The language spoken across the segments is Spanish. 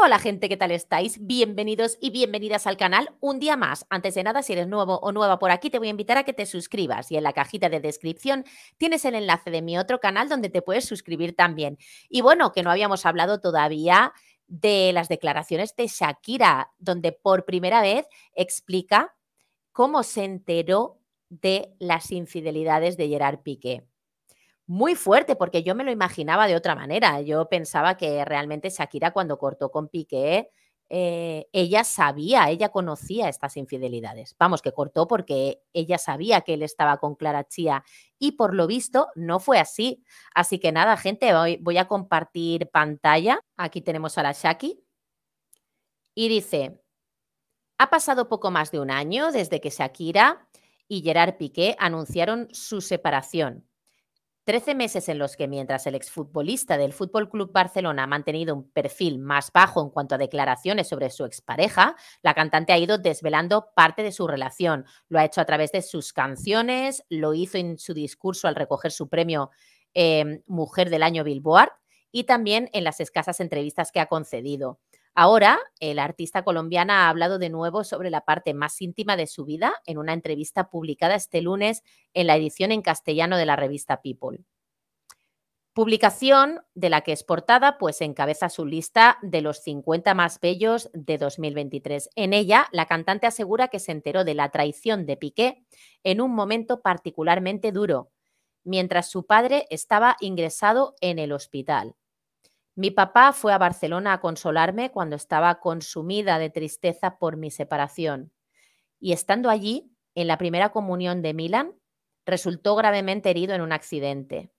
Hola gente, ¿qué tal estáis? Bienvenidos y bienvenidas al canal un día más. Antes de nada, si eres nuevo o nueva por aquí, te voy a invitar a que te suscribas y en la cajita de descripción tienes el enlace de mi otro canal donde te puedes suscribir también. Y bueno, que no habíamos hablado todavía de las declaraciones de Shakira, donde por primera vez explica cómo se enteró de las infidelidades de Gerard Piqué muy fuerte, porque yo me lo imaginaba de otra manera. Yo pensaba que realmente Shakira cuando cortó con Piqué, eh, ella sabía, ella conocía estas infidelidades. Vamos, que cortó porque ella sabía que él estaba con Clara Chía y por lo visto no fue así. Así que nada, gente, voy, voy a compartir pantalla. Aquí tenemos a la Shaki. Y dice, ha pasado poco más de un año desde que Shakira y Gerard Piqué anunciaron su separación. Trece meses en los que mientras el exfutbolista del Fútbol Club Barcelona ha mantenido un perfil más bajo en cuanto a declaraciones sobre su expareja, la cantante ha ido desvelando parte de su relación. Lo ha hecho a través de sus canciones, lo hizo en su discurso al recoger su premio eh, Mujer del Año Billboard y también en las escasas entrevistas que ha concedido. Ahora, el artista colombiana ha hablado de nuevo sobre la parte más íntima de su vida en una entrevista publicada este lunes en la edición en castellano de la revista People. Publicación de la que es portada, pues encabeza su lista de los 50 más bellos de 2023. En ella, la cantante asegura que se enteró de la traición de Piqué en un momento particularmente duro, mientras su padre estaba ingresado en el hospital. Mi papá fue a Barcelona a consolarme cuando estaba consumida de tristeza por mi separación. Y estando allí, en la primera comunión de Milán, resultó gravemente herido en un accidente.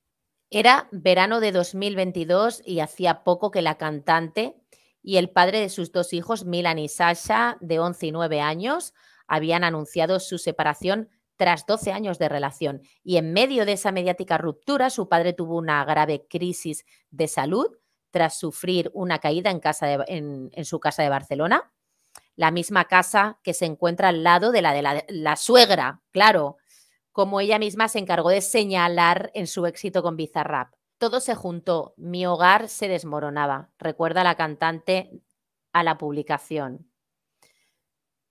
Era verano de 2022 y hacía poco que la cantante y el padre de sus dos hijos, Milan y Sasha, de 11 y 9 años, habían anunciado su separación tras 12 años de relación. Y en medio de esa mediática ruptura, su padre tuvo una grave crisis de salud tras sufrir una caída en, su casa de Barcelona, la misma casa que se encuentra al lado de la de la, suegra, claro, como ella misma se encargó de señalar en su éxito con Bizarrap. Todo se juntó, mi hogar se desmoronaba, recuerda la cantante a la publicación.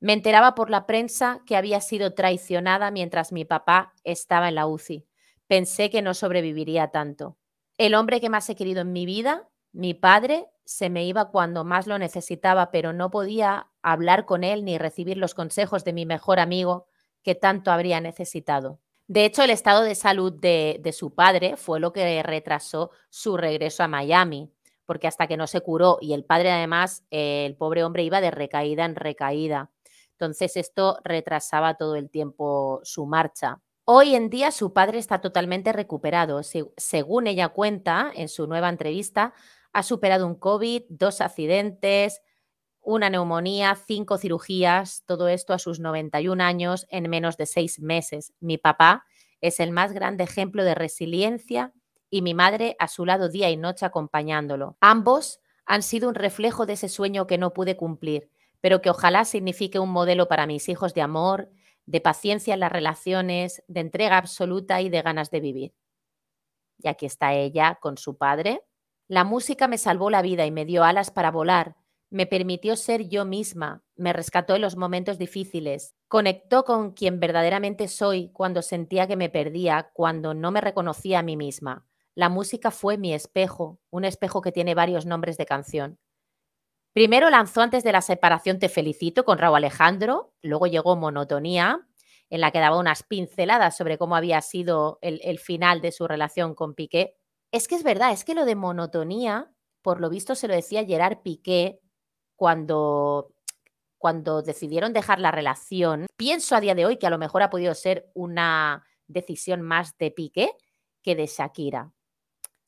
Me enteraba por la prensa que había sido traicionada mientras mi papá estaba en la UCI. Pensé que no sobreviviría tanto. El hombre que más he querido en mi vida mi padre se me iba cuando más lo necesitaba, pero no podía hablar con él ni recibir los consejos de mi mejor amigo que tanto habría necesitado. De hecho, el estado de salud de, su padre fue lo que retrasó su regreso a Miami, porque hasta que no se curó y el padre además, el pobre hombre iba de recaída en recaída. Entonces esto retrasaba todo el tiempo su marcha. Hoy en día su padre está totalmente recuperado. según ella cuenta en su nueva entrevista, ha superado un COVID, dos accidentes, una neumonía, cinco cirugías, todo esto a sus 91 años en menos de seis meses. Mi papá es el más grande ejemplo de resiliencia y mi madre a su lado día y noche acompañándolo. Ambos han sido un reflejo de ese sueño que no pude cumplir, pero que ojalá signifique un modelo para mis hijos de amor, de paciencia en las relaciones, de entrega absoluta y de ganas de vivir. Y aquí está ella con su padre, la música me salvó la vida y me dio alas para volar, me permitió ser yo misma, me rescató en los momentos difíciles, conectó con quien verdaderamente soy cuando sentía que me perdía, cuando no me reconocía a mí misma. La música fue mi espejo, un espejo que tiene varios nombres de canción. Primero lanzó antes de la separación Te felicito con Raúl Alejandro, luego llegó Monotonía, en la que daba unas pinceladas sobre cómo había sido el, el final de su relación con Piqué, es que es verdad, es que lo de monotonía, por lo visto se lo decía Gerard Piqué cuando, cuando decidieron dejar la relación. Pienso a día de hoy que a lo mejor ha podido ser una decisión más de Piqué que de Shakira.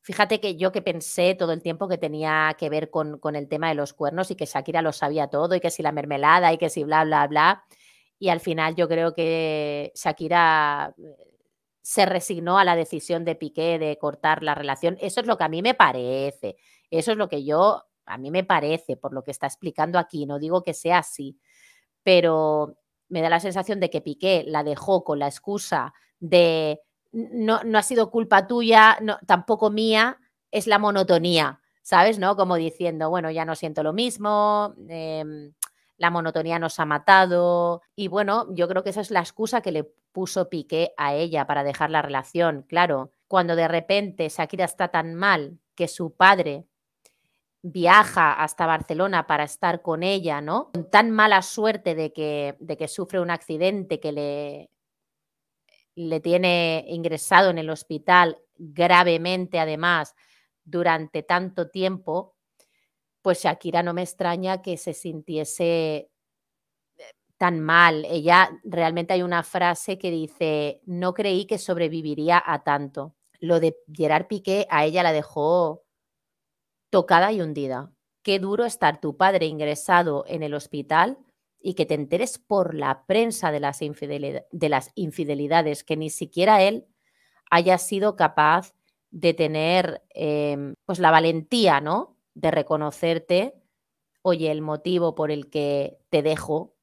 Fíjate que yo que pensé todo el tiempo que tenía que ver con, con, el tema de los cuernos y que Shakira lo sabía todo y que si la mermelada y que si bla, bla, bla. Y al final yo creo que Shakira se resignó a la decisión de Piqué de cortar la relación. Eso es lo que a mí me parece. Eso es lo que yo, a mí me parece, por lo que está explicando aquí. No digo que sea así, pero me da la sensación de que Piqué la dejó con la excusa de no, no ha sido culpa tuya, tampoco mía, es la monotonía. ¿sabes? ¿No? Como diciendo, bueno, ya no siento lo mismo, em, la monotonía nos ha matado. Y bueno, yo creo que esa es la excusa que le puso Piqué a ella para dejar la relación. Claro, cuando de repente Shakira está tan mal que su padre viaja hasta Barcelona para estar con ella, ¿no? Con tan mala suerte de que, de que sufre un accidente que le, le tiene ingresado en el hospital gravemente, además, durante tanto tiempo, pues Shakira no me extraña que se sintiese eh, tan mal. Ella realmente hay una frase que dice, no creí que sobreviviría a tanto. Lo de Gerard Piqué a ella la dejó tocada y hundida. Qué duro estar tu padre ingresado en el hospital y que te enteres por la prensa de las, de las infidelidades, que ni siquiera él haya sido capaz de tener em, pues la valentía, ¿no? De reconocerte, oye, el motivo por el que te dejo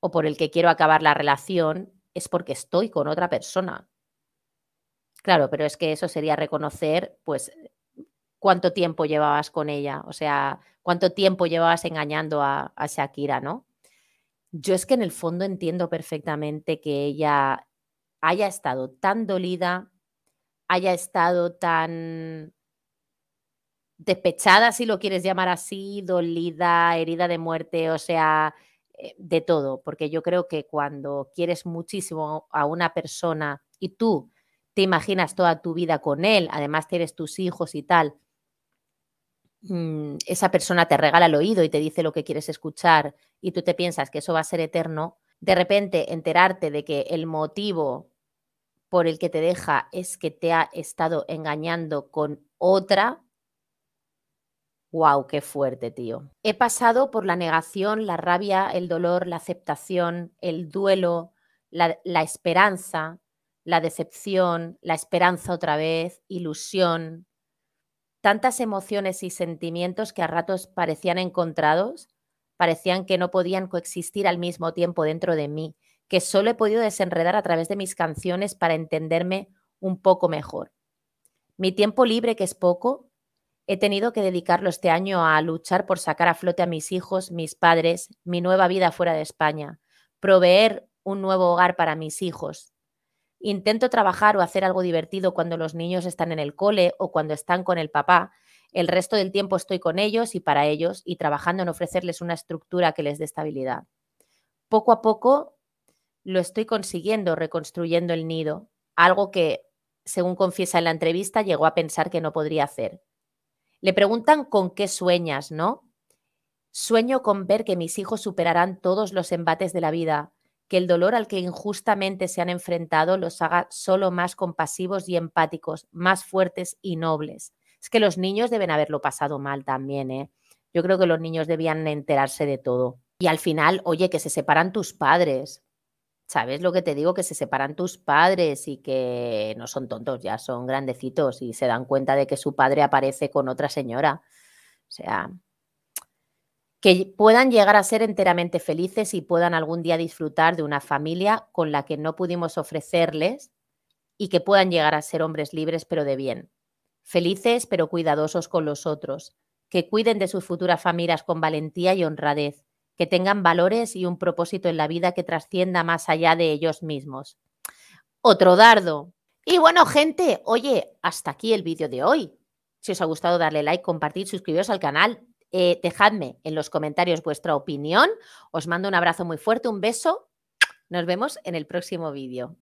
o por el que quiero acabar la relación es porque estoy con otra persona. Claro, pero es que eso sería reconocer, pues, cuánto tiempo llevabas con ella, o sea, cuánto tiempo llevabas engañando a, a Shakira, ¿no? Yo es que en el fondo entiendo perfectamente que ella haya estado tan dolida, haya estado tan despechada, si lo quieres llamar así, dolida, herida de muerte, o sea, eh, de todo, porque yo creo que cuando quieres muchísimo a una persona y tú te imaginas toda tu vida con él, además tienes tus hijos y tal, mm, esa persona te regala el oído y te dice lo que quieres escuchar y tú te piensas que eso va a ser eterno, de repente enterarte de que el motivo por el que te deja es que te ha estado engañando con otra, wow, qué fuerte, tío. He pasado por la negación, la rabia, el dolor, la aceptación, el duelo, la, la esperanza, la decepción, la esperanza otra vez, ilusión, tantas emociones y sentimientos que a ratos parecían encontrados, parecían que no podían coexistir al mismo tiempo dentro de mí que solo he podido desenredar a través de mis canciones para entenderme un poco mejor. Mi tiempo libre, que es poco, he tenido que dedicarlo este año a luchar por sacar a flote a mis hijos, mis padres, mi nueva vida fuera de España, proveer un nuevo hogar para mis hijos. Intento trabajar o hacer algo divertido cuando los niños están en el cole o cuando están con el papá. El resto del tiempo estoy con ellos y para ellos y trabajando en ofrecerles una estructura que les dé estabilidad. Poco a poco lo estoy consiguiendo reconstruyendo el nido, algo que, según confiesa en la entrevista, llegó a pensar que no podría hacer. Le preguntan con qué sueñas, ¿no? Sueño con ver que mis hijos superarán todos los embates de la vida, que el dolor al que injustamente se han enfrentado los haga solo más compasivos y empáticos, más fuertes y nobles. Es que los niños deben haberlo pasado mal también, ¿eh? Yo creo que los niños debían enterarse de todo. Y al final, oye, que se separan tus padres. ¿Sabes lo que te digo? Que se separan tus padres y que no son tontos, ya son grandecitos y se dan cuenta de que su padre aparece con otra señora. O sea, que puedan llegar a ser enteramente felices y puedan algún día disfrutar de una familia con la que no pudimos ofrecerles y que puedan llegar a ser hombres libres pero de bien. Felices pero cuidadosos con los otros, que cuiden de sus futuras familias con valentía y honradez que tengan valores y un propósito en la vida que trascienda más allá de ellos mismos. Otro dardo. Y bueno, gente, oye, hasta aquí el vídeo de hoy. Si os ha gustado, darle like, compartir, suscribiros al canal. Eh, dejadme en los comentarios vuestra opinión. Os mando un abrazo muy fuerte, un beso. Nos vemos en el próximo vídeo.